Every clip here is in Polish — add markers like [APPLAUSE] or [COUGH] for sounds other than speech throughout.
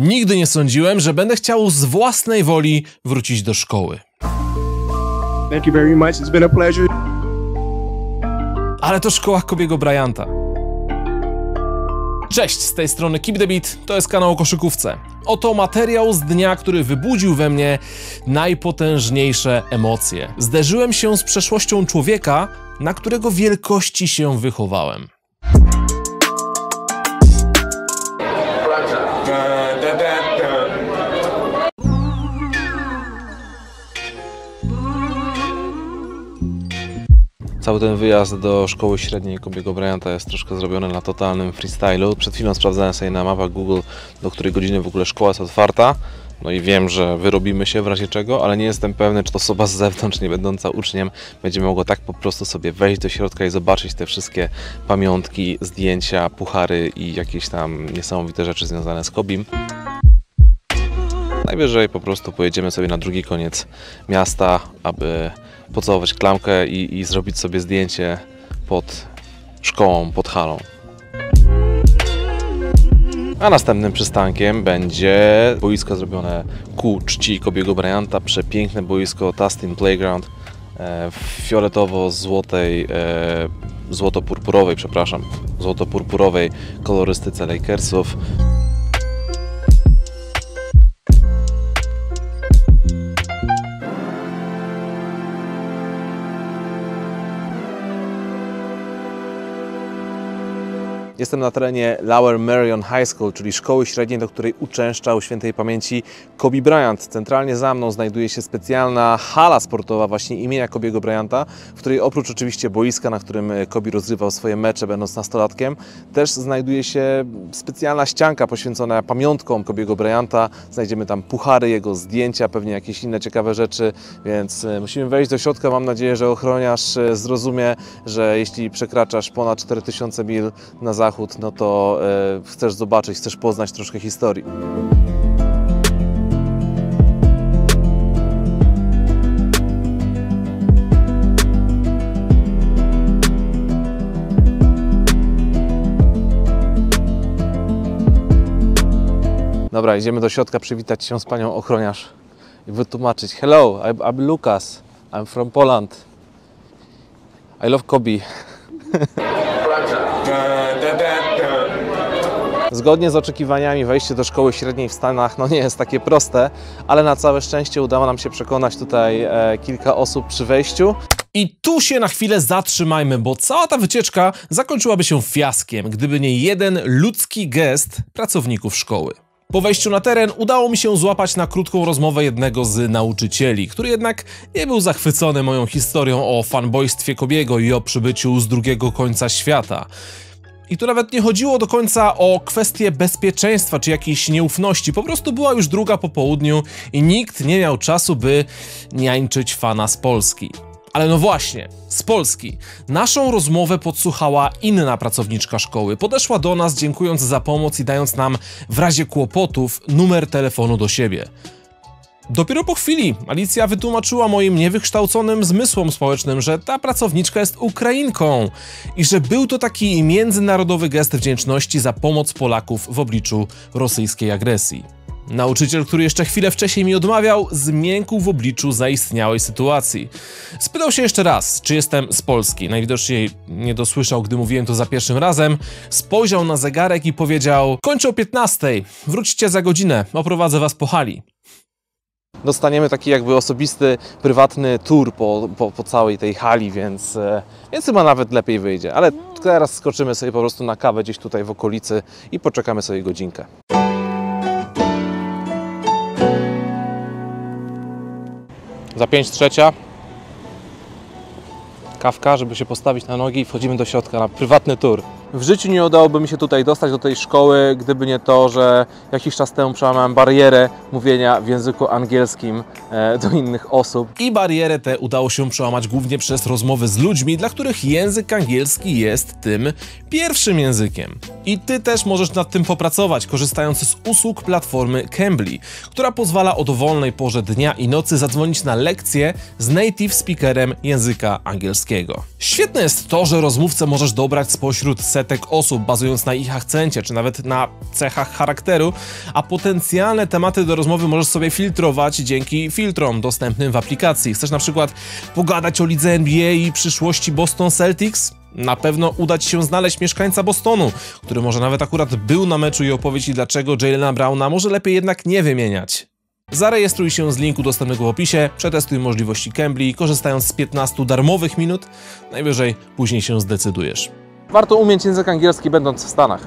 Nigdy nie sądziłem, że będę chciał z własnej woli wrócić do szkoły. Thank you very much. It's been a pleasure. Ale to szkoła Kobiego Bryanta. Cześć, z tej strony Keep the Beat, to jest kanał o koszykówce. Oto materiał z dnia, który wybudził we mnie najpotężniejsze emocje. Zderzyłem się z przeszłością człowieka, na którego wielkości się wychowałem. Cały ten wyjazd do szkoły średniej Kobiego Bryanta jest troszkę zrobiony na totalnym freestylu. Przed chwilą sprawdzałem sobie na mapach Google, do której godziny w ogóle szkoła jest otwarta. No i wiem, że wyrobimy się w razie czego, ale nie jestem pewny, czy to osoba z zewnątrz, nie będąca uczniem, będzie mogła tak po prostu sobie wejść do środka i zobaczyć te wszystkie pamiątki, zdjęcia, puchary i jakieś tam niesamowite rzeczy związane z Kobim. Najwyżej po prostu pojedziemy sobie na drugi koniec miasta, aby pocałować klamkę i, i zrobić sobie zdjęcie pod szkołą, pod halą. A następnym przystankiem będzie boisko zrobione ku czci Kobiego Bryanta. Przepiękne boisko Tustin Playground e, w fioletowo-złotej, e, złoto-purpurowej, przepraszam, złoto-purpurowej kolorystyce Lakersów. Jestem na terenie Lower Marion High School, czyli szkoły średniej, do której uczęszczał świętej pamięci Kobe Bryant. Centralnie za mną znajduje się specjalna hala sportowa właśnie imienia Kobiego Bryanta, w której oprócz oczywiście boiska, na którym Kobe rozgrywał swoje mecze będąc nastolatkiem, też znajduje się specjalna ścianka poświęcona pamiątkom Kobiego Bryanta. Znajdziemy tam puchary, jego zdjęcia, pewnie jakieś inne ciekawe rzeczy, więc e, musimy wejść do środka. Mam nadzieję, że ochroniarz e, zrozumie, że jeśli przekraczasz ponad 4000 mil na zachód, zachód, no to e, chcesz zobaczyć, chcesz poznać troszkę historii. Dobra, idziemy do środka przywitać się z panią ochroniarz i wytłumaczyć. Hello, I'm, I'm Lucas. I'm from Poland. I love Kobe. [LAUGHS] Zgodnie z oczekiwaniami wejście do szkoły średniej w Stanach no nie jest takie proste, ale na całe szczęście udało nam się przekonać tutaj e, kilka osób przy wejściu. I tu się na chwilę zatrzymajmy, bo cała ta wycieczka zakończyłaby się fiaskiem, gdyby nie jeden ludzki gest pracowników szkoły. Po wejściu na teren udało mi się złapać na krótką rozmowę jednego z nauczycieli, który jednak nie był zachwycony moją historią o fanbojstwie Kobiego i o przybyciu z drugiego końca świata. I tu nawet nie chodziło do końca o kwestię bezpieczeństwa czy jakiejś nieufności, po prostu była już druga po południu i nikt nie miał czasu, by niańczyć fana z Polski. Ale no właśnie, z Polski. Naszą rozmowę podsłuchała inna pracowniczka szkoły. Podeszła do nas, dziękując za pomoc i dając nam w razie kłopotów numer telefonu do siebie. Dopiero po chwili Alicja wytłumaczyła moim niewykształconym zmysłom społecznym, że ta pracowniczka jest Ukrainką i że był to taki międzynarodowy gest wdzięczności za pomoc Polaków w obliczu rosyjskiej agresji. Nauczyciel, który jeszcze chwilę wcześniej mi odmawiał, zmiękł w obliczu zaistniałej sytuacji. Spytał się jeszcze raz, czy jestem z Polski. Najwidoczniej nie dosłyszał, gdy mówiłem to za pierwszym razem. Spojrzał na zegarek i powiedział: Kończę o 15, wróćcie za godzinę, oprowadzę was po hali dostaniemy taki jakby osobisty, prywatny tour po, po, po całej tej hali, więc, e, więc chyba nawet lepiej wyjdzie. Ale teraz skoczymy sobie po prostu na kawę gdzieś tutaj w okolicy i poczekamy sobie godzinkę. Za 5 trzecia kawka, żeby się postawić na nogi i wchodzimy do środka na prywatny tour. W życiu nie udałoby mi się tutaj dostać do tej szkoły, gdyby nie to, że jakiś czas temu przełamałem barierę mówienia w języku angielskim e, do innych osób. I barierę tę udało się przełamać głównie przez rozmowy z ludźmi, dla których język angielski jest tym pierwszym językiem. I Ty też możesz nad tym popracować, korzystając z usług platformy Cambly, która pozwala o dowolnej porze dnia i nocy zadzwonić na lekcję z native speakerem języka angielskiego. Świetne jest to, że rozmówcę możesz dobrać spośród setek osób, bazując na ich akcencie, czy nawet na cechach charakteru, a potencjalne tematy do rozmowy możesz sobie filtrować dzięki filtrom dostępnym w aplikacji. Chcesz na przykład pogadać o lidze NBA i przyszłości Boston Celtics? Na pewno uda Ci się znaleźć mieszkańca Bostonu, który może nawet akurat był na meczu i opowie Ci dlaczego Jalena Browna może lepiej jednak nie wymieniać. Zarejestruj się z linku dostępnego w opisie, przetestuj możliwości Cambly, korzystając z 15 darmowych minut, najwyżej później się zdecydujesz. Warto umieć język angielski będąc w Stanach.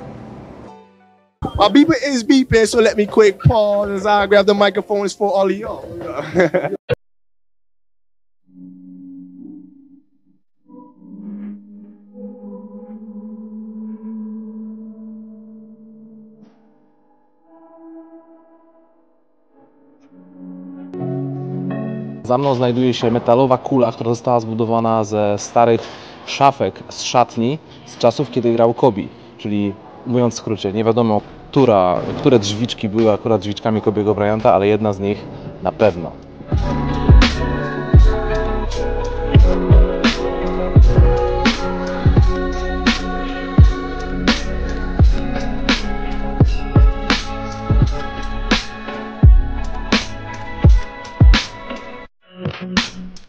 My beeper is beeping, so let me quick pause as I grab the microphone. It's for all of y'all. Za mną znajduje się metalowa kula, która została zbudowana ze starych szafek z szatni z czasów, kiedy grał Kobi. Czyli mówiąc w skrócie, nie wiadomo, która, które drzwiczki były akurat drzwiczkami Kobiego Bryanta, ale jedna z nich na pewno.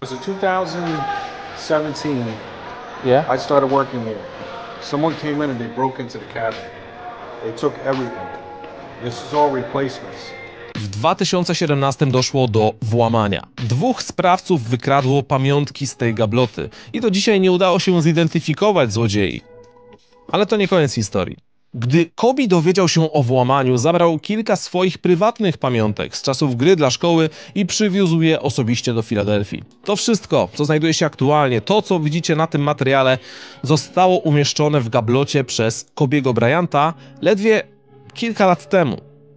It was in 2017. Yeah? I started working here. Someone came in and they broke into the cabinet. They took everything. This is all replacements. W 2017 doszło do włamania. Dwóch sprawców wykradło pamiątki z tej gabloty i do dzisiaj nie udało się zidentyfikować złodziei. Ale to nie koniec historii. Gdy Kobi dowiedział się o włamaniu, zabrał kilka swoich prywatnych pamiątek z czasów gry dla szkoły i przywiózł je osobiście do Filadelfii. To wszystko, co znajduje się aktualnie, to co widzicie na tym materiale, zostało umieszczone w gablocie przez Kobiego Bryanta ledwie kilka lat temu.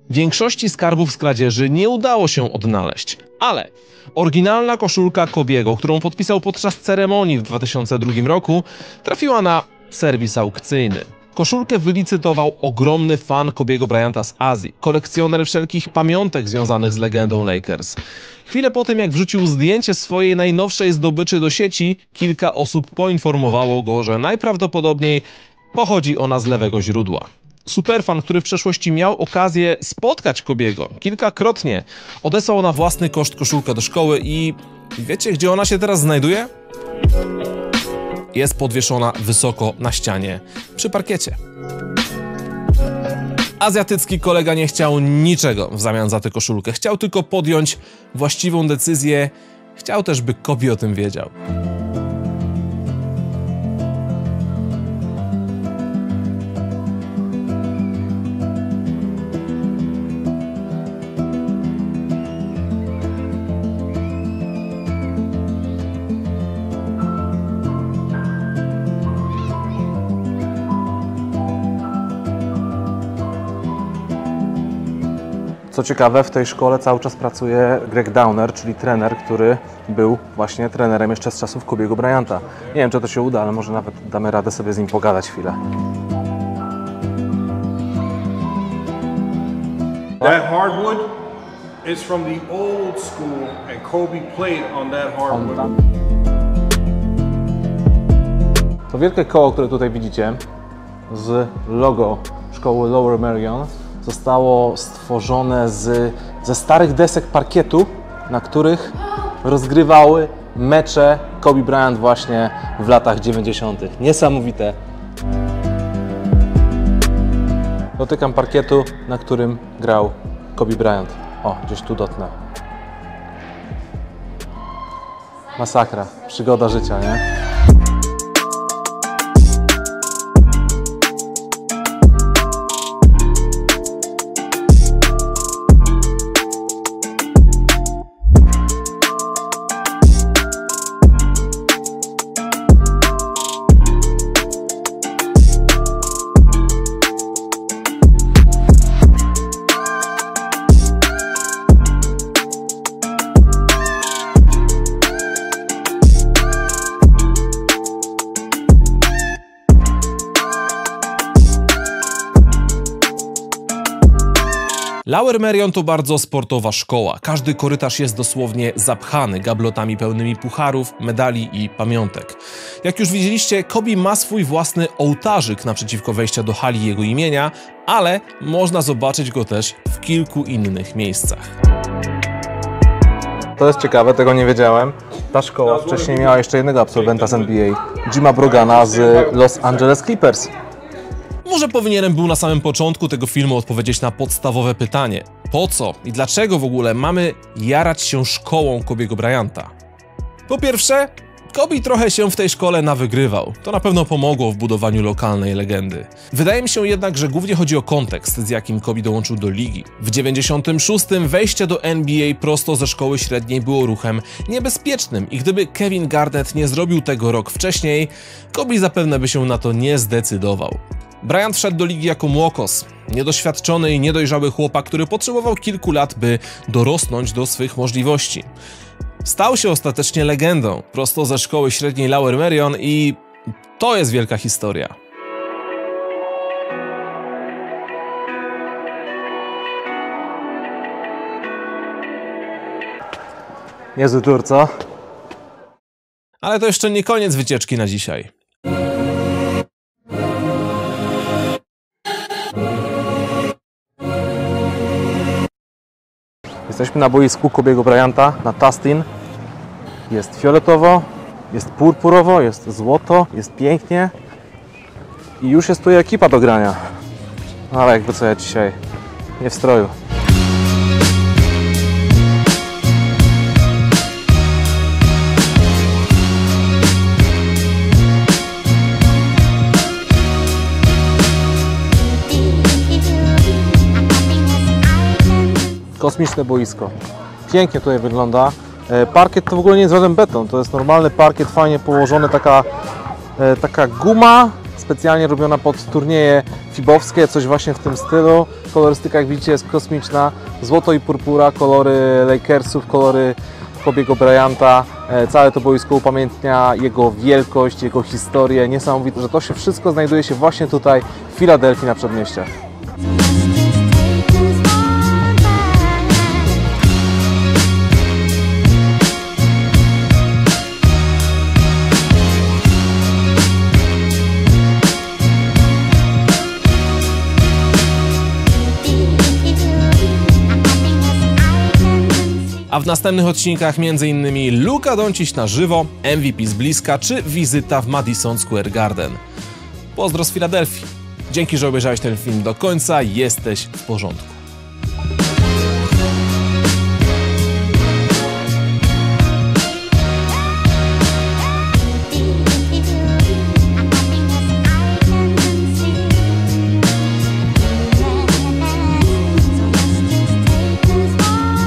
Większości skarbów z kradzieży nie udało się odnaleźć, ale oryginalna koszulka Kobiego, którą podpisał podczas ceremonii w 2002 roku, trafiła na serwis aukcyjny. Koszulkę wylicytował ogromny fan Kobiego Bryanta z Azji, kolekcjoner wszelkich pamiątek związanych z legendą Lakers. Chwilę po tym, jak wrzucił zdjęcie swojej najnowszej zdobyczy do sieci, kilka osób poinformowało go, że najprawdopodobniej pochodzi ona z lewego źródła. Superfan, który w przeszłości miał okazję spotkać Kobiego kilkakrotnie, odesłał na własny koszt koszulkę do szkoły i wiecie, gdzie ona się teraz znajduje? Jest podwieszona wysoko na ścianie przy parkiecie. Azjatycki kolega nie chciał niczego w zamian za tę koszulkę. Chciał tylko podjąć właściwą decyzję. Chciał też, by Kobi o tym wiedział. Co ciekawe, w tej szkole cały czas pracuje Greg Downer, czyli trener, który był właśnie trenerem jeszcze z czasów Kobiego Bryanta. Nie wiem, czy to się uda, ale może nawet damy radę sobie z nim pogadać chwilę. That hardwood is from the old school, and Kobe played on that hardwood. To wielkie koło, które tutaj widzicie, z logo szkoły Lower Merion, zostało stworzone z, ze starych desek parkietu, na których rozgrywały mecze Kobe Bryant właśnie w latach 90. Niesamowite. Dotykam parkietu, na którym grał Kobe Bryant. O, gdzieś tu dotnę. Masakra, przygoda życia, nie? Lower Merion to bardzo sportowa szkoła. Każdy korytarz jest dosłownie zapchany gablotami pełnymi pucharów, medali i pamiątek. Jak już widzieliście, Kobe ma swój własny ołtarzyk naprzeciwko wejścia do hali jego imienia, ale można zobaczyć go też w kilku innych miejscach. To jest ciekawe, tego nie wiedziałem. Ta szkoła wcześniej miała jeszcze jednego absolwenta z NBA, Jima Brogana z Los Angeles Clippers. Może powinienem był na samym początku tego filmu odpowiedzieć na podstawowe pytanie. Po co i dlaczego w ogóle mamy jarać się szkołą Kobiego Bryanta? Po pierwsze, Kobe trochę się w tej szkole nawygrywał. To na pewno pomogło w budowaniu lokalnej legendy. Wydaje mi się jednak, że głównie chodzi o kontekst, z jakim Kobe dołączył do ligi. W 96 wejście do NBA prosto ze szkoły średniej było ruchem niebezpiecznym i gdyby Kevin Garnett nie zrobił tego rok wcześniej, Kobe zapewne by się na to nie zdecydował. Bryant wszedł do ligi jako młokos, niedoświadczony i niedojrzały chłopak, który potrzebował kilku lat, by dorosnąć do swych możliwości. Stał się ostatecznie legendą, prosto ze szkoły średniej Lower Merion i to jest wielka historia. Niezły tur, co? Ale to jeszcze nie koniec wycieczki na dzisiaj. Jesteśmy na boisku Kobiego Bryanta na Tustin. Jest fioletowo, jest purpurowo, jest złoto, jest pięknie. I już jest tu ekipa do grania. Ale jakby co ja dzisiaj nie w stroju. Kosmiczne boisko. Pięknie tutaj wygląda. E, Parkiet to w ogóle nie jest żaden beton, to jest normalny parkiet, fajnie położony, taka, e, taka guma specjalnie robiona pod turnieje fibowskie, coś właśnie w tym stylu. Kolorystyka jak widzicie jest kosmiczna, złoto i purpura, kolory Lakersów, kolory Kobiego Bryanta. E, Całe to boisko upamiętnia jego wielkość, jego historię. Niesamowite, że to się wszystko znajduje się właśnie tutaj w Filadelfii na przedmieściach. A w następnych odcinkach m.in. Luka Doncic na żywo, MVP z bliska czy wizyta w Madison Square Garden. Pozdro z Filadelfii. Dzięki, że obejrzałeś ten film do końca, jesteś w porządku.